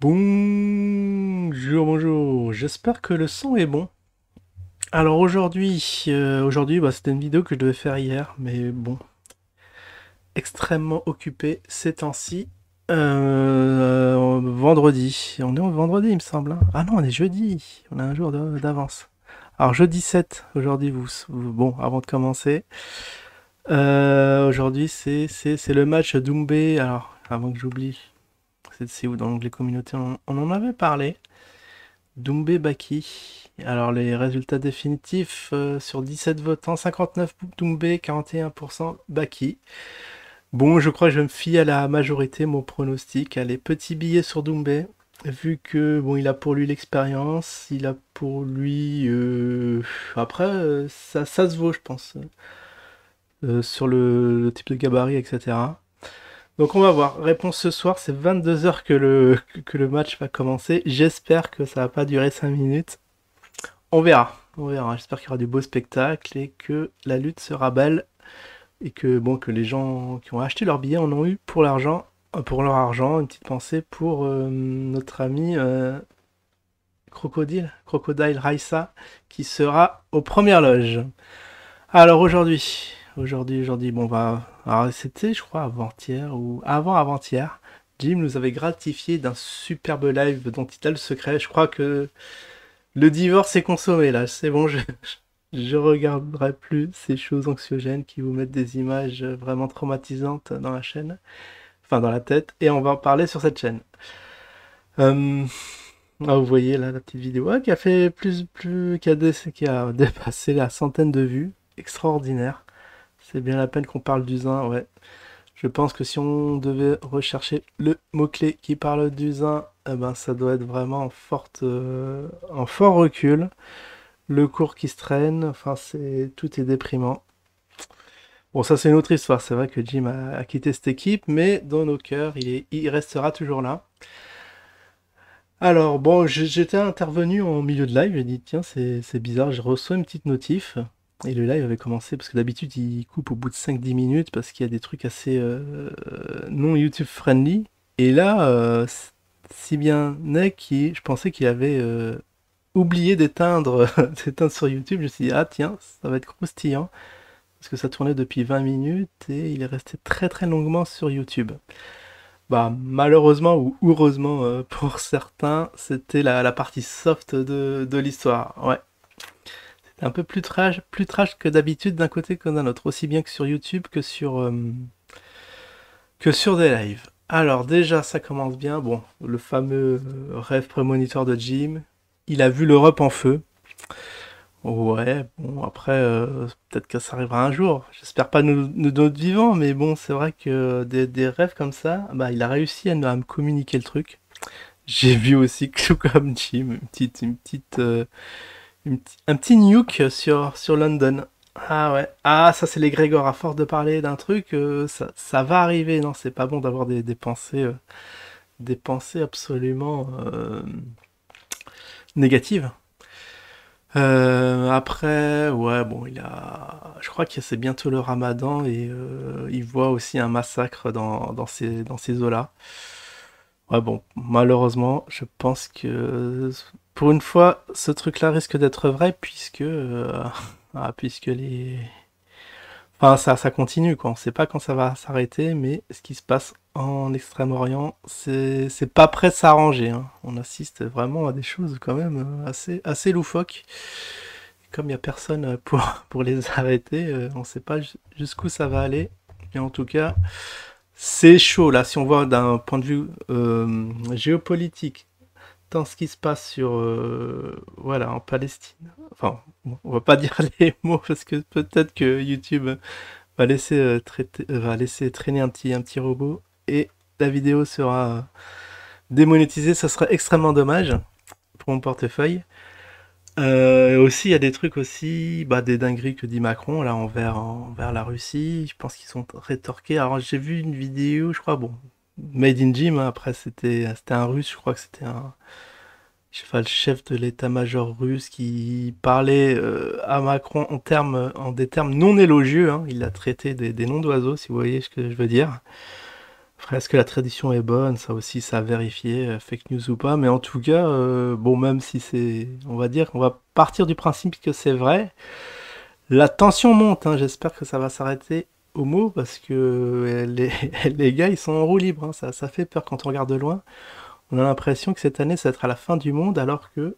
Bonjour, bonjour. J'espère que le son est bon. Alors aujourd'hui, euh, aujourd'hui, bah, c'était une vidéo que je devais faire hier, mais bon, extrêmement occupé ces temps-ci. Euh, vendredi, on est au vendredi, il me semble. hein. Ah non, on est jeudi. On a un jour d'avance. Alors jeudi 7, aujourd'hui, vous, bon, avant de commencer, euh, aujourd'hui c'est le match Doumbé. Alors, avant que j'oublie. C'est où dans l'onglet communauté on, en avait parlé. Doumbé Baki. Alors les résultats définitifs euh, sur 17 votants, 59 pour Doumbé, 41% Baki. Bon, je crois que je me fie à la majorité, mon pronostic. Allez, petit billet sur Doumbé. Vu que bon, il a pour lui l'expérience, il a pour lui. euh, Après, euh, ça, se vaut, je pense. sur le type de gabarit, etc. Donc on va voir. Réponse ce soir, c'est 22h que le, que le match va commencer. J'espère que ça va pas durer 5 minutes. On verra. On verra. J'espère qu'il y aura du beau spectacle et que la lutte sera belle. Et que bon que les gens qui ont acheté leur billet en ont eu pour l'argent, euh, pour leur argent. Une petite pensée pour euh, notre ami euh, Crocodile, Crocodile Raissa, qui sera aux premières loges. Alors aujourd'hui, aujourd'hui, aujourd'hui, bon, on va. Alors c'était, je crois, avant-hier ou avant avant-hier. Jim nous avait gratifié d'un superbe live dont il a le secret. Je crois que le divorce est consommé là. C'est bon, je, je regarderai plus ces choses anxiogènes qui vous mettent des images vraiment traumatisantes dans la chaîne, enfin dans la tête, et on va en parler sur cette chaîne. Euh, ah, vous voyez là la petite vidéo qui a fait plus, plus, qui a dépassé la centaine de vues. Extraordinaire. C'est bien la peine qu'on parle d'Usain, ouais. Je pense que si on devait rechercher le mot-clé qui parle d'Usain, eh ben, ça doit être vraiment en, forte, euh, en fort recul. Le cours qui se traîne, enfin, c'est, tout est déprimant. Bon, ça, c'est une autre histoire. C'est vrai que Jim a, quitté cette équipe, mais dans nos cœurs, il, est, restera toujours là. Alors, bon, j'étais intervenu en milieu de live, j'ai dit, tiens, c'est c'est bizarre, je reçois une petite notif, et le live avait commencé, parce que d'habitude, il coupe au bout de 5-10 minutes, parce qu'il y a des trucs assez euh, non YouTube friendly, et là, euh, si bien est qu'il, je pensais qu'il avait euh, oublié d'éteindre sur YouTube, je me suis dit, ah tiens, ça va être croustillant, parce que ça tournait depuis 20 minutes, et il est resté très très longuement sur YouTube. Bah, malheureusement ou heureusement pour certains, c'était la, la partie soft de, de l'histoire. Ouais. C'était un peu plus trash, plus que d'habitude d'un côté que d'un autre, aussi bien que sur YouTube que sur, euh, que sur des lives. Alors déjà, ça commence bien. Bon, le fameux rêve prémonitoire de Jim. Il a vu l'Europe en feu. Ouais, bon, après, euh, peut-être que ça arrivera un jour. J'espère pas nous, nous d'autres vivants, mais bon, c'est vrai que des, rêves comme ça, bah, il a réussi à, me communiquer le truc. J'ai vu aussi, tout comme Jim, une petite, euh, un petit nuke sur, London. Ah ouais. Ah, ça c'est les Grégor, à force de parler d'un truc, euh, ça, va arriver. Non, c'est pas bon d'avoir des, pensées, euh, des pensées absolument euh, négatives. Après, ouais, bon, il a, je crois que c'est bientôt le Ramadan et il voit aussi un massacre dans, dans ces, dans ces eaux-là. Ouais, bon, malheureusement, je pense que pour une fois, ce truc-là risque d'être vrai puisque, euh, ah, puisque les, enfin, ça, ça continue, quoi. On sait pas quand ça va s'arrêter, mais ce qui se passe en Extrême-Orient, c'est, c'est pas prêt de s'arranger, hein. On assiste vraiment à des choses quand même euh, assez, assez loufoques. Comme il n'y a personne pour, pour les arrêter, euh, on sait pas jus- jusqu'où ça va aller. Mais en tout cas, c'est chaud là. Si on voit d'un point de vue géopolitique, tant ce qui se passe sur, euh, voilà, en Palestine. Enfin, on va pas dire les mots parce que peut-être que YouTube va laisser, euh, traiter, euh, va laisser traîner un petit, un petit robot et la vidéo sera démonétisée. Ça serait extrêmement dommage pour mon portefeuille. Aussi, il y a des trucs aussi, bah, des dingueries que dit Macron, là, envers, envers la Russie. Je pense qu'ils sont rétorqués. Alors, j'ai vu une vidéo, je crois, bon, Made in Jim, hein, après, c'était, un russe, je crois que c'était je sais pas, le chef de l'état-major russe qui parlait euh, à Macron en termes, en des termes non élogieux, hein. Il a traité des, des noms d'oiseaux, si vous voyez ce que je veux dire. Après, est-ce que la tradition est bonne? Ça aussi, ça a vérifié, euh, fake news ou pas. Mais en tout cas, euh, bon, même si c'est. On va dire qu'on va partir du principe que c'est vrai. La tension monte, hein. j'espère que ça va s'arrêter mot parce que euh, les, les gars ils sont en roue libre, hein. ça, ça fait peur quand on regarde de loin. On a l'impression que cette année ça va être à la fin du monde alors que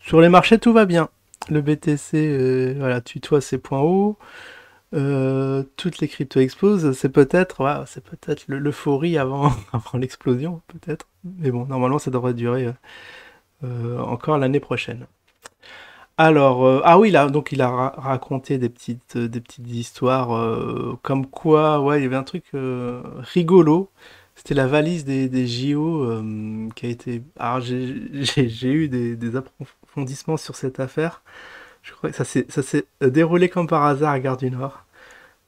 sur les marchés tout va bien. Le BTC voilà, tutoie ses points hauts. Euh, toutes les cryptos explosent, c'est peut-être c'est peut-être l'euphorie avant, avant l'explosion, peut-être. Mais bon, normalement, ça devrait durer euh, euh, encore l'année prochaine. Alors, ah oui, là, donc il a raconté des petites, des petites histoires comme quoi, ouais, il y avait un truc rigolo. C'était la valise des, JO qui a été. Alors, j'ai eu des, approfondissements sur cette affaire. Je crois que ça s'est déroulé comme par hasard à Gare du Nord.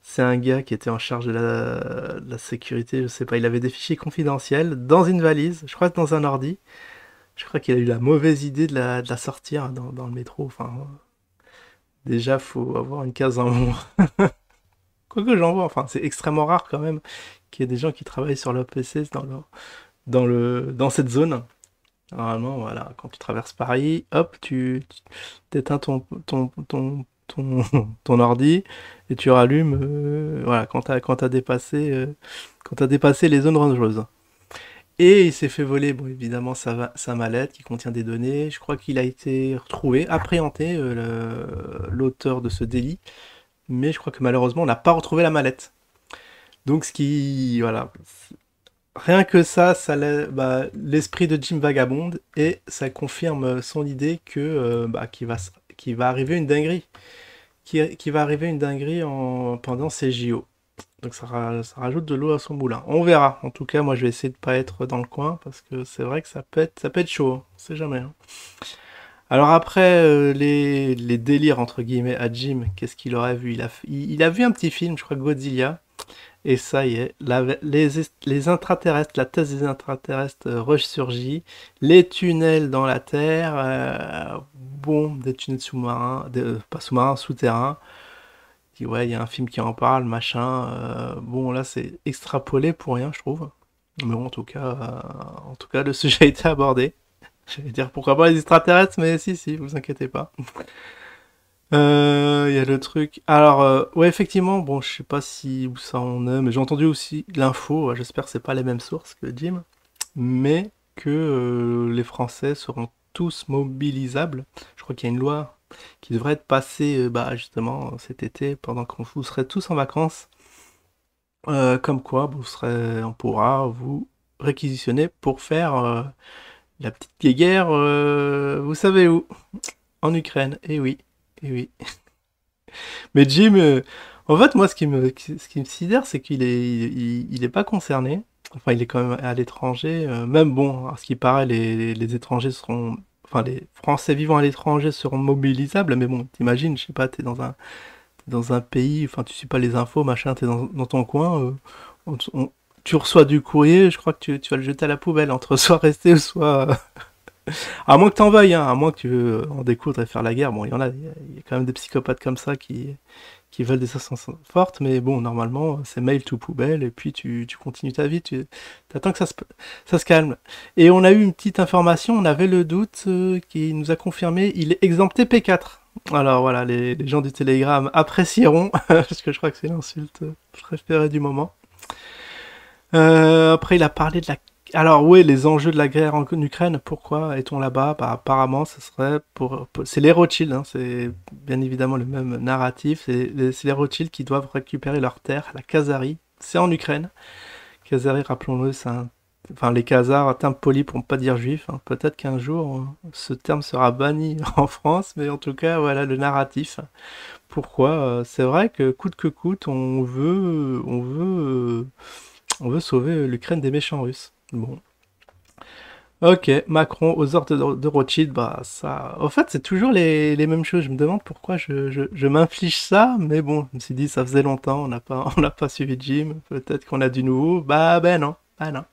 C'est un gars qui était en charge de la, sécurité, je sais pas, il avait des fichiers confidentiels dans une valise, je crois que dans un ordi. Je crois qu'il a eu la mauvaise idée de la, sortir dans, le métro. Enfin, déjà, faut avoir une case en moins. Quoique j'en vois, enfin, c'est extrêmement rare quand même qu'il y ait des gens qui travaillent sur leur PC dans, dans, cette zone. Normalement, voilà, quand tu traverses Paris, hop, tu, éteins ton, ton, ton, ton, ordi et tu rallumes euh, voilà, quand tu as, as, dépassé, euh, as dépassé les zones dangereuses. Et il s'est fait voler, bon, évidemment, sa, sa mallette qui contient des données. Je crois qu'il a été retrouvé, appréhendé, euh, l'auteur de ce délit. Mais je crois que malheureusement, on n'a pas retrouvé la mallette. Donc, ce qui. Voilà rien que ça, ça bah, l'esprit de Jim Vagabond et ça confirme son idée que euh, bah, qu'il va, arriver une dinguerie, qui, va arriver une dinguerie en, pendant ces JO. Donc ça, rajoute de l'eau à son moulin. On verra. En tout cas, moi je vais essayer de pas être dans le coin parce que c'est vrai que ça peut être, chaud. Hein. On sait jamais. Hein. Alors après euh, les, délires entre guillemets à Jim, qu'est-ce qu'il aurait vu? Il a, vu un petit film, je crois Godzilla. Et ça y est, les, les, intraterrestres, la thèse des intraterrestres euh, ressurgit, les tunnels dans la Terre, euh, bon, des tunnels sous-marins, euh, pas sous-marins, souterrains. Ouais, il y a un film qui en parle, machin. bon, là c'est extrapolé pour rien, je trouve. Mais bon, en tout cas, en tout cas, le sujet a été abordé. J'allais dire pourquoi pas les extraterrestres, mais si, si, vous inquiétez pas. Euh, il y a le truc. Alors, euh, ouais, effectivement, bon, je sais pas si où ça en est, mais j'ai entendu aussi l'info. J'espère que c'est pas les mêmes sources que Jim, mais que euh, les Français seront tous mobilisables. Je crois qu'il y a une loi qui devrait être passée, bah, justement, cet été, pendant qu'on vous serez tous en vacances. comme quoi, vous serez, on pourra vous réquisitionner pour faire la petite guerre, vous savez où En Ukraine, et eh oui. Et oui. Mais Jim, euh, en fait, moi, ce qui me, ce qui me sidère, c'est qu'il est, il, est pas concerné. Enfin, il est quand même à l'étranger. Euh, même bon, à ce qui paraît, les, les, étrangers seront, enfin, les Français vivant à l'étranger seront mobilisables. Mais bon, t'imagines, je sais pas, t'es dans un, dans un pays, enfin, tu suis pas les infos, machin, t'es dans, ton coin. Euh, tu reçois du courrier, je crois que tu, tu, vas le jeter à la poubelle entre soit rester ou soit à moins que t'en veuilles, hein, à moins que tu veux en découdre et faire la guerre. Bon, il y en a, il y a quand même des psychopathes comme ça qui, qui veulent des sensations fortes, mais bon, normalement, c'est mail tout poubelle, et puis tu, tu continues ta vie, tu attends que ça se, ça se calme. Et on a eu une petite information, on avait le doute euh, qui nous a confirmé, il est exempté P4. Alors voilà, les, les gens du Telegram apprécieront, parce que je crois que c'est l'insulte préférée du moment. Euh, après, il a parlé de la alors oui, les enjeux de la guerre en Ukraine, pourquoi est-on là-bas? Bah, Apparemment, ce serait pour... c'est les Rothschild, hein, c'est bien évidemment le même narratif, c'est les, Rothschild qui doivent récupérer leur terre, la Kazari, c'est en Ukraine. Kazari, rappelons-le, c'est un... Enfin, les Khazars, terme poli pour ne pas dire juif, hein. peut-être qu'un jour ce terme sera banni en France, mais en tout cas, voilà le narratif. Pourquoi? Euh, C'est vrai que coûte que coûte, on veut sauver l'Ukraine des méchants russes. Bon. Ok, Macron aux ordres de, Rothschild, bah ça... En fait, c'est toujours les, mêmes choses. Je me demande pourquoi je, je, m'inflige ça, mais bon, je me suis dit, ça faisait longtemps, on n'a pas, suivi Jim, peut-être qu'on a du nouveau. Bah ben non, bah non.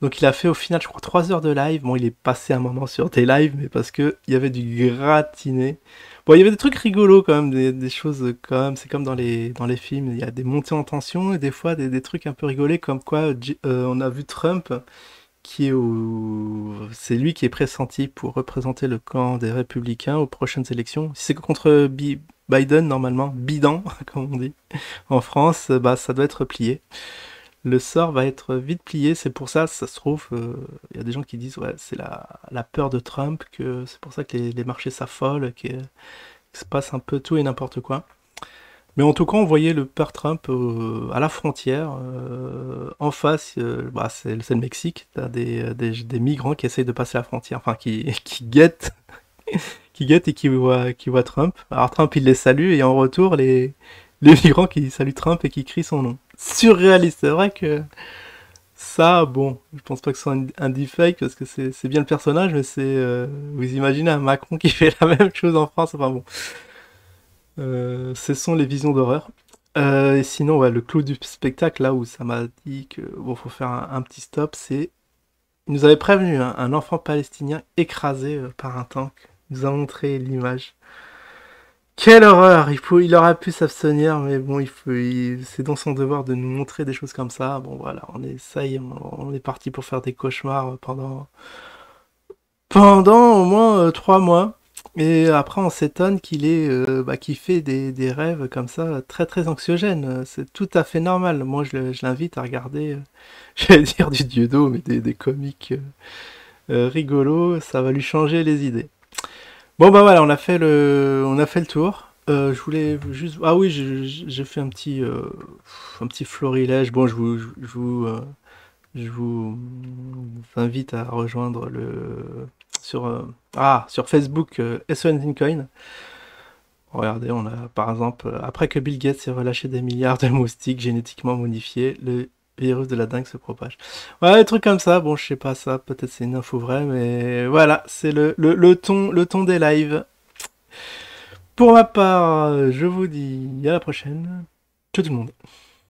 Donc il a fait au final, je crois, 3 heures de live. Bon, il est passé un moment sur des lives, mais parce que il y avait du gratiné. Bon, il y avait des trucs rigolos quand même, des, choses même, c'est comme dans les, dans les films, il y a des montées en tension et des fois des, trucs un peu rigolés comme quoi euh, on a vu Trump qui est au... C'est lui qui est pressenti pour représenter le camp des républicains aux prochaines élections. Si c'est contre Biden, normalement, bidan, comme on dit, en France, bah ça doit être plié le sort va être vite plié. C'est pour ça, ça se trouve, euh, il y a des gens qui disent ouais, c'est la, peur de Trump, que c'est pour ça que les, marchés s'affolent, qu'il se passe un peu tout et n'importe quoi. Mais en tout cas, on voyait le peur Trump euh, à la frontière, euh, en face, bah, c'est le Mexique, t'as des, des, migrants qui essayent de passer la frontière, enfin qui, qui guettent. qui et qui voient, qui Trump. Alors Trump, il les salue et en retour, les, les migrants qui saluent Trump et qui crient son nom surréaliste. C'est vrai que ça, bon, je pense pas que ce soit un, deepfake parce que c'est bien le personnage, mais c'est. Euh, vous imaginez un Macron qui fait la même chose en France, enfin bon. Euh, ce sont les visions d'horreur. Euh, et sinon, ouais, le clou du spectacle, là où ça m'a dit que bon, faut faire un, petit stop, c'est. Il nous avait prévenu, hein, un enfant palestinien écrasé par un tank. Il nous a montré l'image. Quelle horreur Il aurait pu s'abstenir, mais bon, il faut, c'est dans son devoir de nous montrer des choses comme ça. Bon, voilà, on est, ça y est, on, est parti pour faire des cauchemars pendant, pendant au moins euh, trois mois. Et après, on s'étonne qu'il est, euh, bah, fait des, rêves comme ça, très très anxiogènes. C'est tout à fait normal. Moi, je, l'invite à regarder, euh, j'allais dire du Dieudo, mais des, des comiques rigolos. Ça va lui changer les idées. Bon bah voilà, on a fait le, on a fait le tour. Euh, je voulais juste, ah oui, j'ai fait un petit, euh, un petit florilège. Bon, je vous, je, vous, euh, je vous invite à rejoindre le sur, ah, sur Facebook SON Coin. Regardez, on a par exemple, après que Bill Gates ait relâché des milliards de moustiques génétiquement modifiés, le virus de la dingue se propage. Ouais, des trucs comme ça, bon, je sais pas ça, peut-être c'est une info vraie, mais voilà, c'est le, ton, le ton des lives. Pour ma part, je vous dis à la prochaine. Ciao tout le monde.